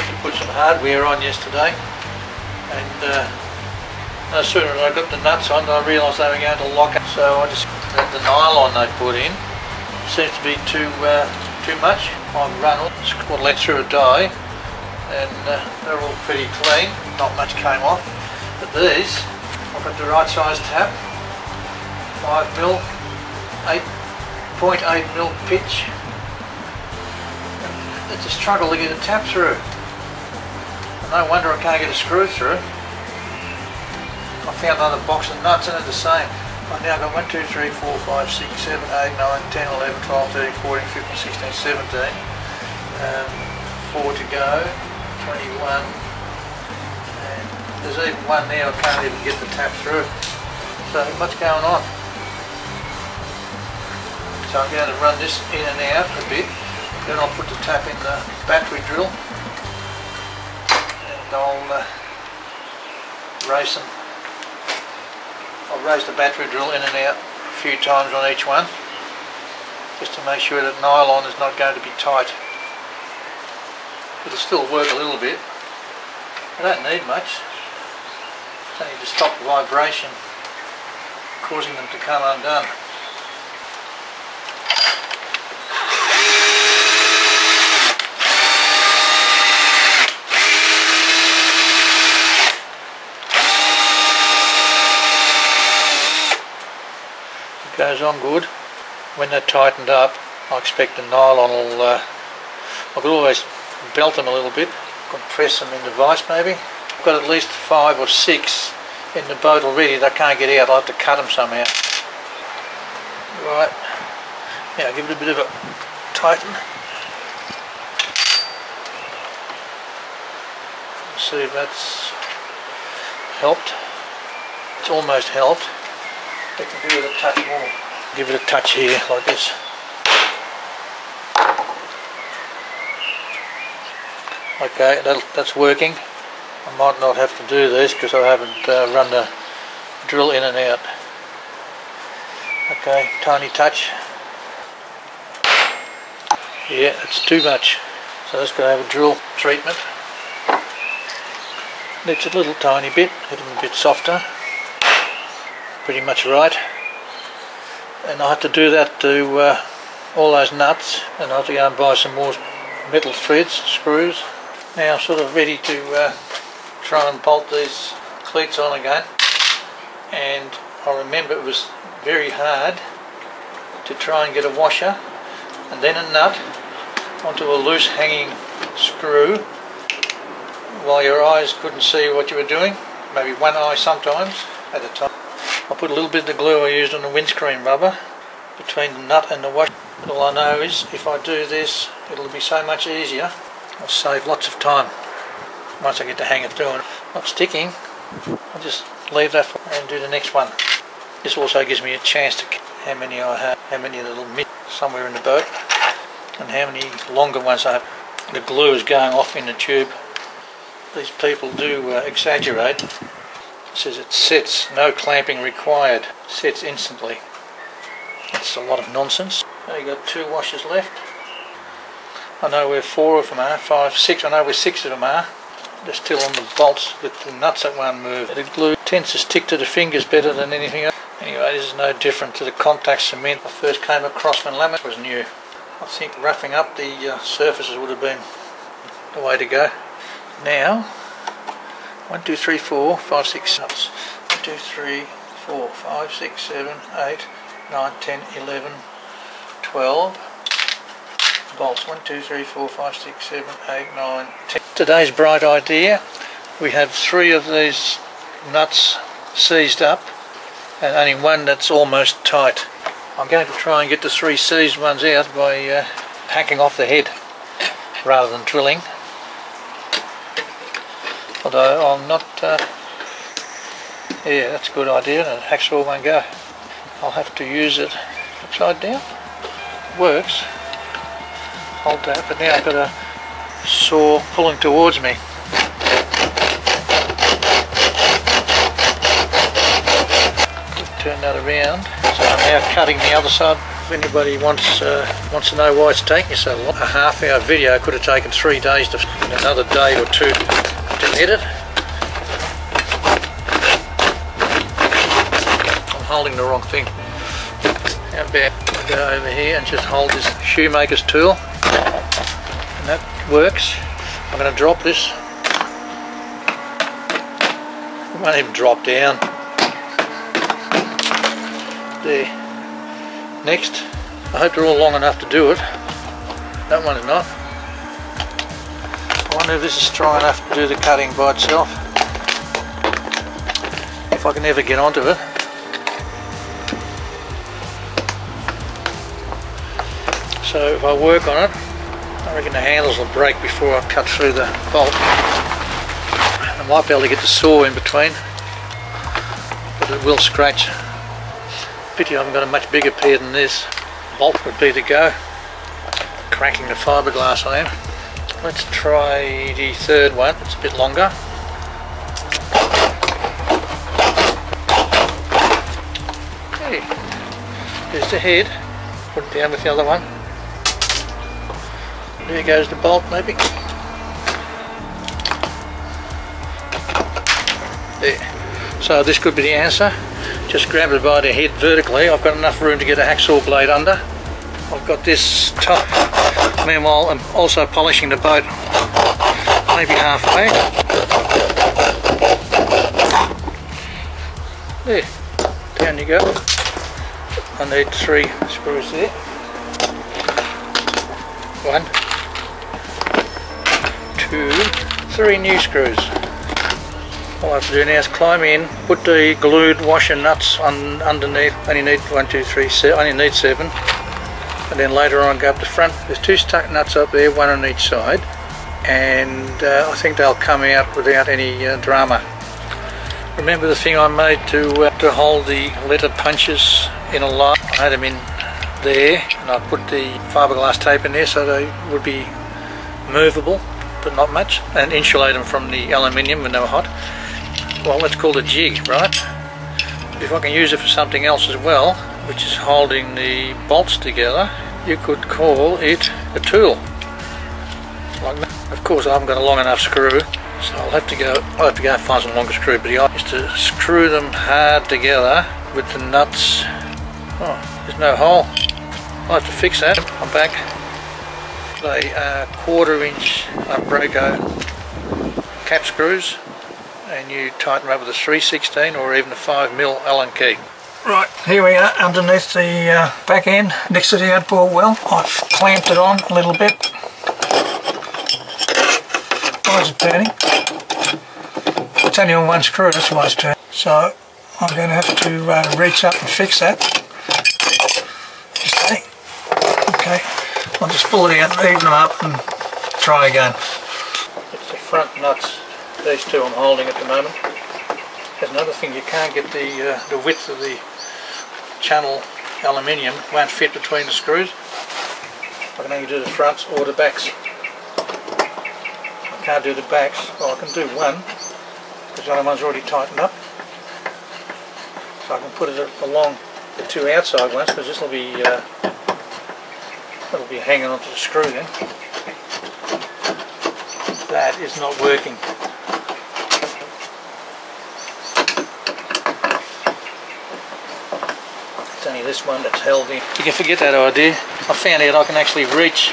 to put some hardware on yesterday and uh, no sooner than I got the nuts on I realised they were going to lock up so I just had the nylon they put in. Seems to be too uh, too much. I've run what let through a die and uh, they're all pretty clean. Not much came off. But these I've got the right size tap. 5 mil 8.8 mil pitch. It's a struggle to get a tap through no wonder I can't get a screw through. I found another box of nuts and it's the same. I now got 1, 2, 3, 4, 5, 6, 7, 8, 9, 10, 11, 12, 13, 14, 15, 16, 17. Um, 4 to go, 21. And there's even one now I can't even get the tap through. So what's going on? So I'm going to run this in and out a bit. Then I'll put the tap in the battery drill I'll uh, race them. I'll raise the battery drill in and out a few times on each one just to make sure that nylon is not going to be tight. It'll still work a little bit. I don't need much. Just need to stop the vibration causing them to come undone. Goes on good. When they're tightened up, I expect the nylon will, uh, I could always belt them a little bit, compress them in the vise maybe. I've got at least five or six in the boat already that I can't get out, I'll have to cut them somehow. Right, now give it a bit of a tighten. see if that's helped. It's almost helped. We can do it a touch more. Give it a touch here, like this. Okay, that, that's working. I might not have to do this because I haven't uh, run the drill in and out. Okay, tiny touch. Yeah, it's too much. So that's going to have a drill treatment. It's a little tiny bit, a little bit softer pretty much right and I had to do that to uh, all those nuts and I had to go and buy some more metal threads, screws. Now I'm sort of ready to uh, try and bolt these cleats on again and I remember it was very hard to try and get a washer and then a nut onto a loose hanging screw while your eyes couldn't see what you were doing, maybe one eye sometimes at a time. I put a little bit of the glue I used on the windscreen rubber between the nut and the washer. All I know is if I do this it'll be so much easier. I'll save lots of time once I get the hang of doing it. Not sticking, I'll just leave that and do the next one. This also gives me a chance to how many I have, how many little miss somewhere in the boat and how many longer ones I have. The glue is going off in the tube. These people do uh, exaggerate it says it sets, no clamping required, sets instantly. That's a lot of nonsense. Now you've got two washers left. I know where four of them are, five, six, I know where six of them are. They're still on the bolts with the nuts that won't move. The glue tends to stick to the fingers better than anything else. Anyway, this is no different to the contact cement I first came across when laminate was new. I think roughing up the uh, surfaces would have been the way to go. Now, 1, 2, 3, 4, 5, 6 nuts. 1, 2, 3, 4, 5, 6, 7, 8, 9, 10, 11, 12 bolts. 1, 2, 3, 4, 5, 6, 7, 8, 9, 10. Today's bright idea, we have three of these nuts seized up and only one that's almost tight. I'm going to try and get the three seized ones out by uh, hacking off the head rather than drilling although I'm not uh, yeah that's a good idea and hacksaw won't go. I'll have to use it upside down. Works. Hold that but now I've got a saw pulling towards me. Turn that around. So I'm now cutting the other side. If anybody wants uh, wants to know why it's taking so long. A half hour video could have taken three days to another day or two to edit. I'm holding the wrong thing. How about go over here and just hold this shoemaker's tool and that works. I'm going to drop this. It won't even drop down. There. Next, I hope they're all long enough to do it. That one is not. Wonder if this is strong enough to do the cutting by itself. If I can ever get onto it. So if I work on it, I reckon the handles will break before I cut through the bolt. I might be able to get the saw in between, but it will scratch. Pity I haven't got a much bigger pair than this. Bolt would be the go. Cracking the fiberglass I am. Let's try the third one, it's a bit longer. Hey, there's the head. Put it down with the other one. There goes the bolt maybe. There. So this could be the answer. Just grab it by the head vertically. I've got enough room to get a hacksaw blade under. I've got this top. Meanwhile, I'm also polishing the boat maybe halfway. There, down you go. I need three screws there. One, two, three new screws. All I have to do now is climb in, put the glued washer nuts on underneath. Only need one, two, three, seven. Only need seven. And then later on go up the front. There's two stuck nuts up there, one on each side. And uh, I think they'll come out without any uh, drama. Remember the thing I made to uh, to hold the letter punches in a line? I had them in there and I put the fiberglass tape in there so they would be movable but not much and insulate them from the aluminium when they were hot. Well that's called a jig right? If I can use it for something else as well which is holding the bolts together you could call it a tool. Like. Of course I haven't got a long enough screw so I'll have to go I'll have to go and find some longer screw but the idea is to screw them hard together with the nuts. Oh there's no hole. I'll have to fix that. I'm back. They are quarter inch uh, Unbrako cap screws and you tighten them up with a 316 or even a 5 mil Allen key Right, here we are underneath the uh, back end next to the outboard well. I've clamped it on a little bit why is it turning? It's only on one screw, that's why it's turning. So I'm going to have to uh, reach up and fix that. See. Okay, I'll just pull it out, even them up and try again. It's the front nuts, these two I'm holding at the moment. There's another thing, you can't get the, uh, the width of the channel aluminium, won't fit between the screws. I can only do the fronts or the backs. I can't do the backs, well I can do one because the other one's already tightened up. So I can put it along the two outside ones because this will be uh, that'll be hanging onto the screw then. That is not working this one that's held in you can forget that idea I found out I can actually reach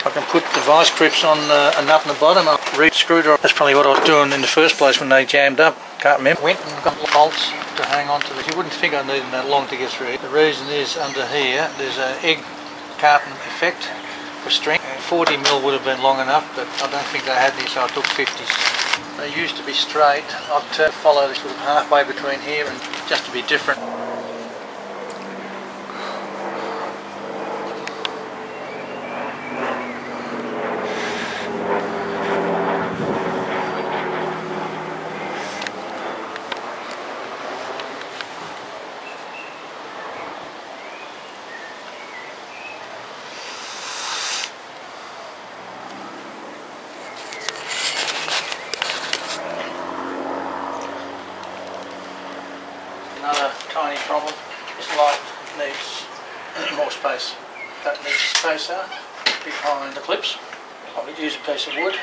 I can put the vice grips on uh, a nut in the bottom and reach screwdriver. That's probably what I was doing in the first place when they jammed up. Can't remember. Went and got bolts to hang on to this. You wouldn't think I needed that long to get through. The reason is under here there's an egg carton effect for strength. 40 mil would have been long enough but I don't think they had these so I took 50s. They used to be straight. I've to follow this sort of halfway between here and just to be different. another tiny problem. This light needs any more space. That needs spacer behind the clips. I would use a piece of wood.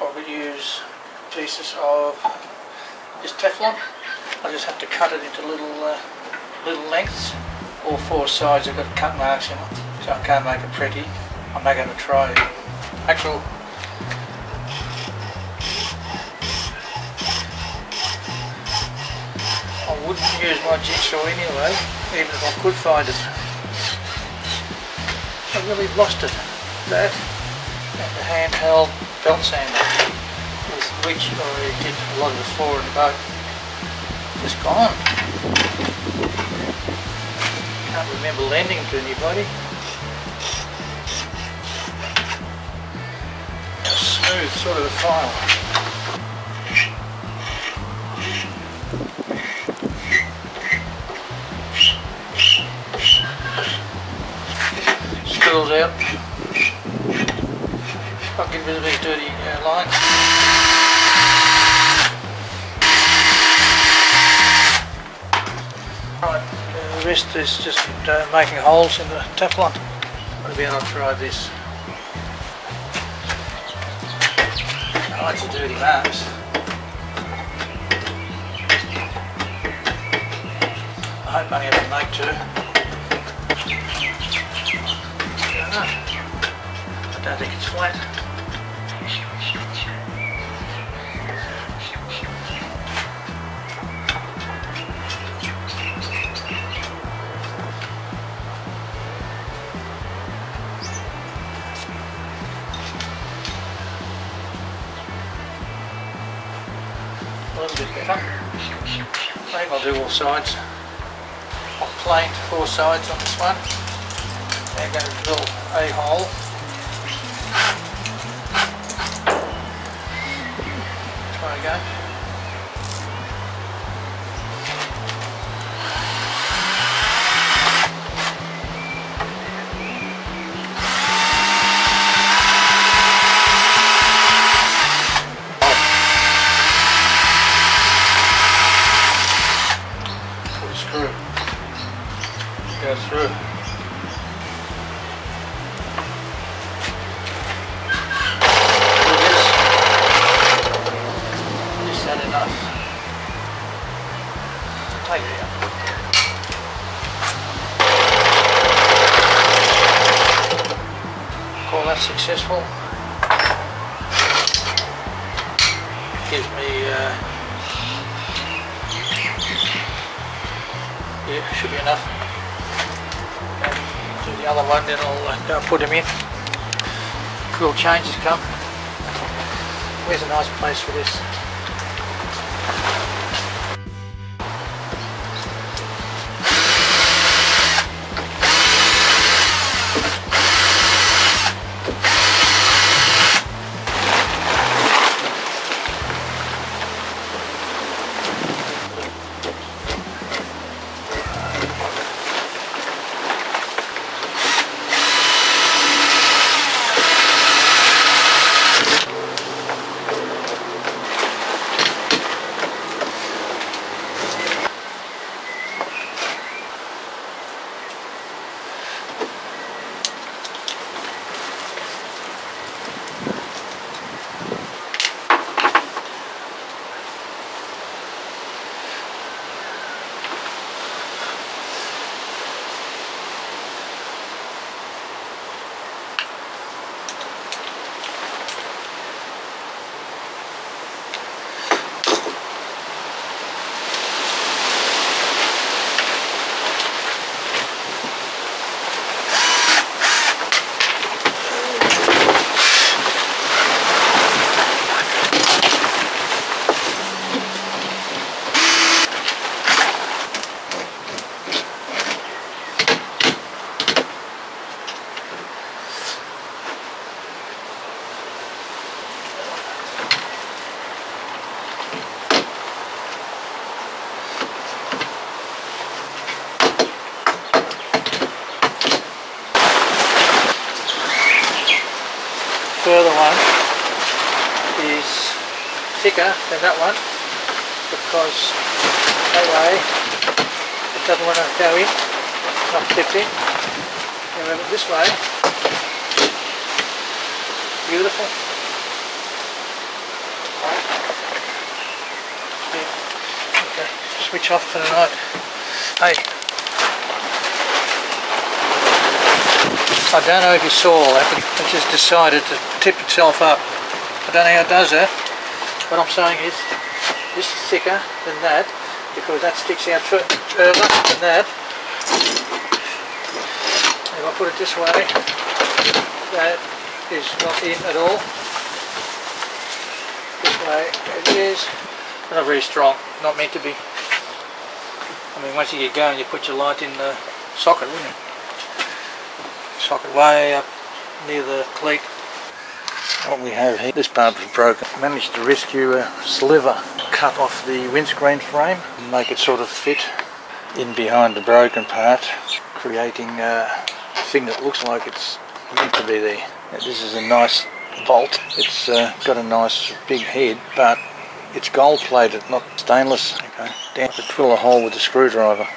I would use pieces of this Teflon. I just have to cut it into little uh, little lengths. All four sides have got cut marks in them, so I can't make it pretty. I'm not going to try actual I wouldn't use my jigsaw anyway, even if I could find it. I really lost it. That and the handheld belt sander which I did a lot of the floor the boat. Just gone. Can't remember lending to anybody. A smooth sort of a file. Out. I'll of these dirty uh, lines. Uh, is just uh, making holes in the Teflon. I'll try this. Oh, it's a dirty marks. I hope I only to make two. I don't think it's flat. Little bit better. Maybe I'll do all sides. I'll planed four sides on this one. Now I'm going to drill a hole. Try again. Go true. Is that enough? Call that successful. Gives me, uh, yeah, should be enough. The other one, then I'll uh, put them in. Cool changes come. Where's a nice place for this? further one is thicker than that one because that way it doesn't want to go in, it's not clipped in. And this way. Beautiful. Okay, switch off for the night. Hey. I don't know if you saw that, but it just decided to tip itself up. I don't know how it does that. What I'm saying is, this is thicker than that, because that sticks out further than that. If I put it this way, that is not in at all. This way it is. Not very strong, not meant to be. I mean, once you get going, you put your light in the socket, wouldn't you? Socket way up near the cleat. What we have here, this part was broken. Managed to rescue a sliver, cut off the windscreen frame, and make it sort of fit in behind the broken part, creating a thing that looks like it's meant to be there. Now, this is a nice bolt. It's uh, got a nice big head, but it's gold plated, not stainless. Okay, down to drill a hole with a screwdriver.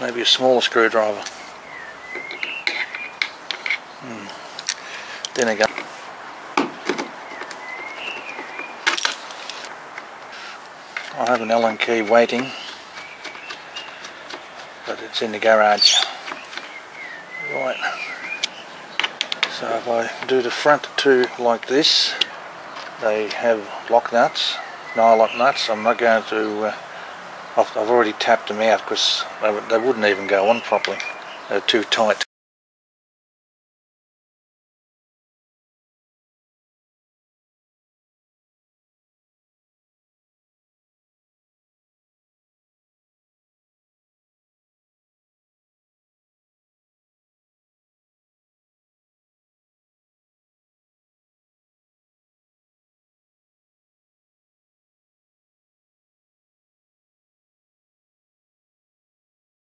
Maybe a smaller screwdriver. Again. I have an Allen key waiting, but it's in the garage. Right. So if I do the front two like this, they have lock nuts, nylock nuts. I'm not going to, uh, I've, I've already tapped them out because they, they wouldn't even go on properly. They're too tight.